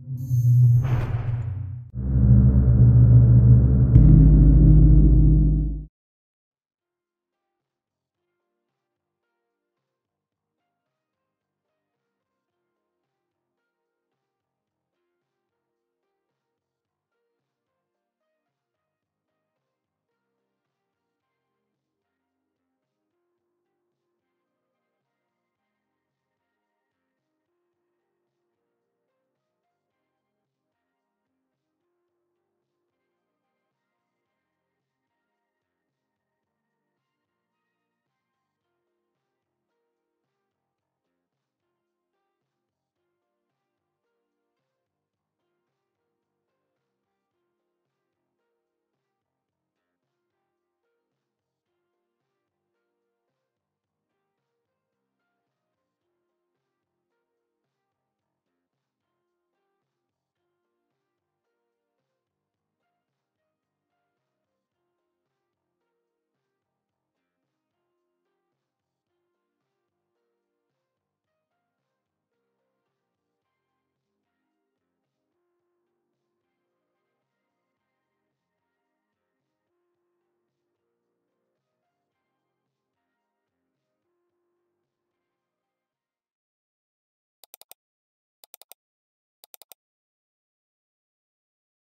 you